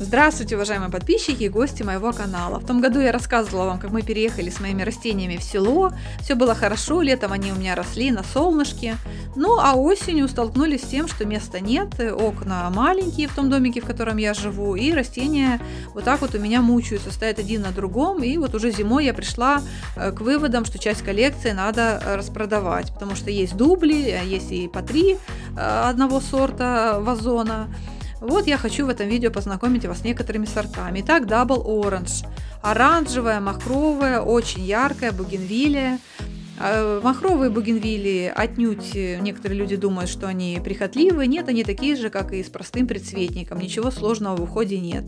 Здравствуйте, уважаемые подписчики и гости моего канала. В том году я рассказывала вам, как мы переехали с моими растениями в село. Все было хорошо, летом они у меня росли на солнышке. Ну, а осенью столкнулись с тем, что места нет, окна маленькие в том домике, в котором я живу, и растения вот так вот у меня мучаются, стоят один на другом. И вот уже зимой я пришла э, к выводам, что часть коллекции надо э, распродавать, потому что есть дубли, есть и по три э, одного сорта вазона. Вот я хочу в этом видео познакомить вас с некоторыми сортами. Итак, Double Orange. Оранжевая, махровая, очень яркая бугенвилия. А, махровые бугенвилии отнюдь некоторые люди думают, что они прихотливые. Нет, они такие же, как и с простым предцветником. Ничего сложного в уходе нет.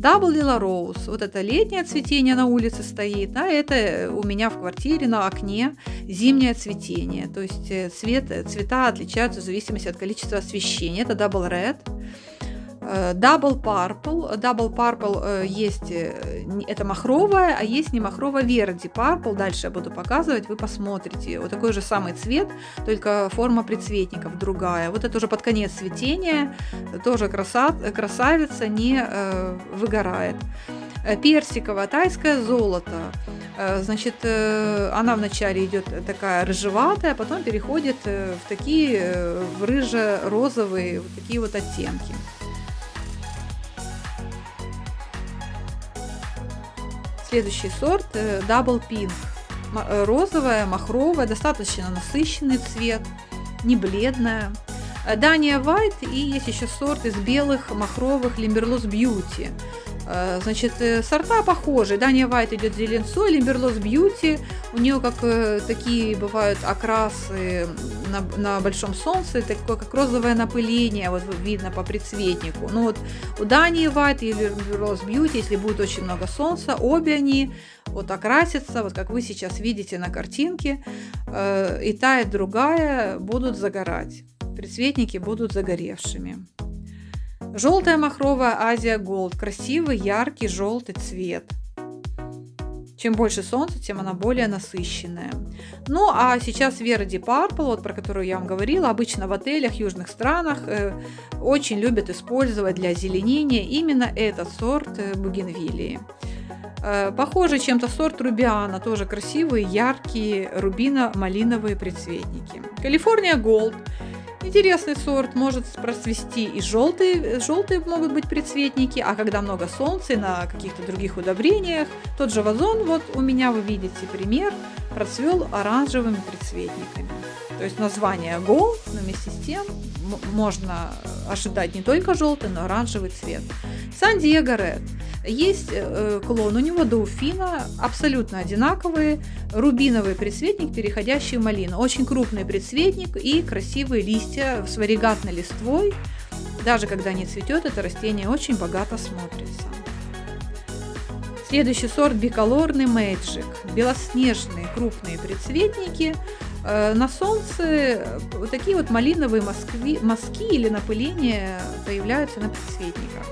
Double Lila Rose. Вот это летнее цветение на улице стоит, а это у меня в квартире на окне зимнее цветение. То есть э, цвет, цвета отличаются в зависимости от количества освещения. Это Double Red. Э, Double Purple. Double Purple э, есть, э, это махровая, а есть не махровая Verdi Purple. Дальше я буду показывать, вы посмотрите. Вот такой же самый цвет, только форма предцветников другая. Вот это уже под конец цветения, тоже краса, красавица, не э, выгорает. Персиковое тайское золото. Значит, она вначале идет такая рыжеватая, а потом переходит в такие в рыже-розовые вот такие вот оттенки. Следующий сорт э, Double Pink. Э, розовая, махровая, достаточно насыщенный цвет, не бледная. Э, Дания White и есть еще сорт из белых махровых Limberlost Beauty. Э, значит, э, сорта похожи. Дания Вайт идет зеленцой, Лимберлос Бьюти. У нее как э, такие бывают окрасы на, на большом солнце, такое как розовое напыление, вот видно по предцветнику. Ну вот у Дании Вайт и Лимберлос Бьюти, если будет очень много солнца, обе они вот окрасятся, вот как вы сейчас видите на картинке, и та и другая будут загорать. Предцветники будут загоревшими. Желтая махровая Asia Gold. Красивый, яркий, желтый цвет. Чем больше солнца, тем она более насыщенная. Ну, а сейчас Vera Deep Purple, вот про которую я вам говорила, обычно в отелях, южных странах э, очень любят использовать для озеленения именно этот сорт э, бугенвилии. Э, похоже чем-то сорт Рубиана, тоже красивые, яркие рубино-малиновые предцветники. California Gold – Интересный сорт может просвести и желтые, желтые могут быть предцветники, а когда много солнца и на каких-то других удобрениях, тот же вазон, вот у меня вы видите пример, процвел оранжевыми предцветниками. То есть название Gold, но вместе с тем можно ожидать не только желтый, но и оранжевый цвет. Сан-Диего Red. Есть э, клон у него Дауфина, абсолютно одинаковые, рубиновый предцветник, переходящий в малину. Очень крупный предцветник и красивые листья с варигатной листвой. Даже когда не цветет, это растение очень богато смотрится. Следующий сорт биколорный Magic. Белоснежные крупные предцветники. Э, на солнце вот такие вот малиновые мазки или напыления появляются на предцветниках.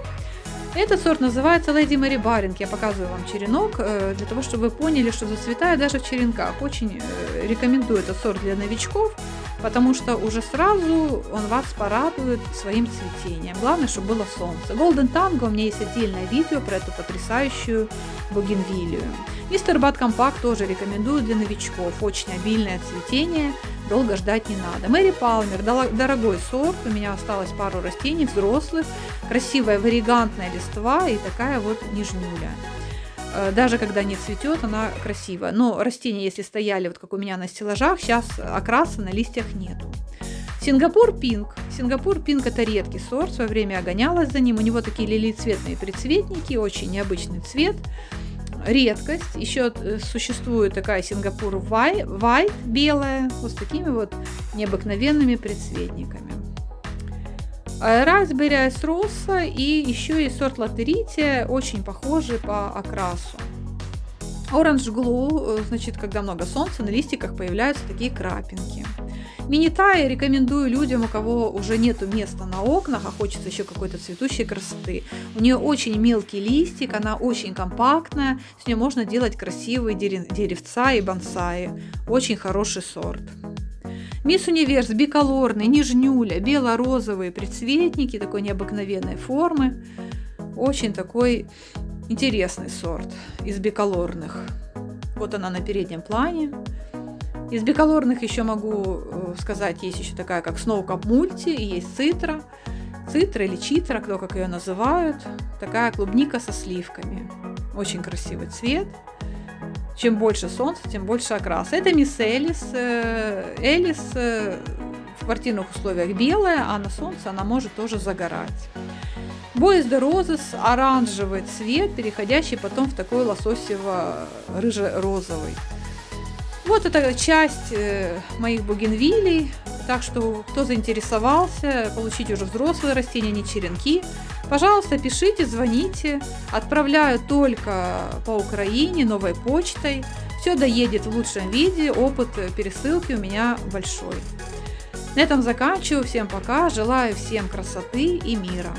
Этот сорт называется Леди Мэри Баринг. Я показываю вам черенок, э, для того, чтобы вы поняли, что зацветает даже в черенках. Очень э, рекомендую этот сорт для новичков, потому что уже сразу он вас порадует своим цветением. Главное, чтобы было солнце. Golden Tango, у меня есть отдельное видео про эту потрясающую бугенвилию. Мистер Бат Компакт тоже рекомендую для новичков. Очень обильное цветение, долго ждать не надо. Мэри Палмер, дорогой сорт, у меня осталось пару растений взрослых, красивая варигантная листва и такая вот нежнюля. Э, даже когда не цветет, она красивая. Но растения, если стояли, вот как у меня на стеллажах, сейчас окраса на листьях нету. Сингапур пинк. Сингапур пинк это редкий сорт, в свое время я гонялась за ним. У него такие лилицветные предцветники, очень необычный цвет редкость. Еще э, существует такая Сингапур White белая, вот с такими вот необыкновенными предцветниками. Raspberry Ice Rosa и еще и сорт латерития, очень похожи по окрасу. Orange Glow, э, значит, когда много солнца, на листиках появляются такие крапинки. Мини-тай рекомендую людям, у кого уже нету места на окнах, а хочется еще какой-то цветущей красоты. У нее очень мелкий листик, она очень компактная, с нее можно делать красивые деревца и бонсаи. Очень хороший сорт. Мисс Универс биколорный, нежнюля, бело-розовые предцветники такой необыкновенной формы. очень такой интересный сорт из биколорных. Вот она на переднем плане. Из биколорных еще могу э, сказать, есть еще такая, как Snow Cup Multi, и есть цитра. Цитра или читра, кто как ее называют. Такая клубника со сливками. Очень красивый цвет. Чем больше солнца, тем больше окраса. Это мисс Элис. Э, Элис э, в квартирных условиях белая, а на солнце она может тоже загорать. Boys de Roses – оранжевый цвет, переходящий потом в такой лососево-рыже-розовый. Вот эта часть э, моих бугенвилей. Так что, кто заинтересовался получить уже взрослые растения, не черенки, пожалуйста, пишите, звоните. Отправляю только по Украине, новой почтой. Все доедет в лучшем виде, опыт пересылки у меня большой. На этом заканчиваю. Всем пока. Желаю всем красоты и мира.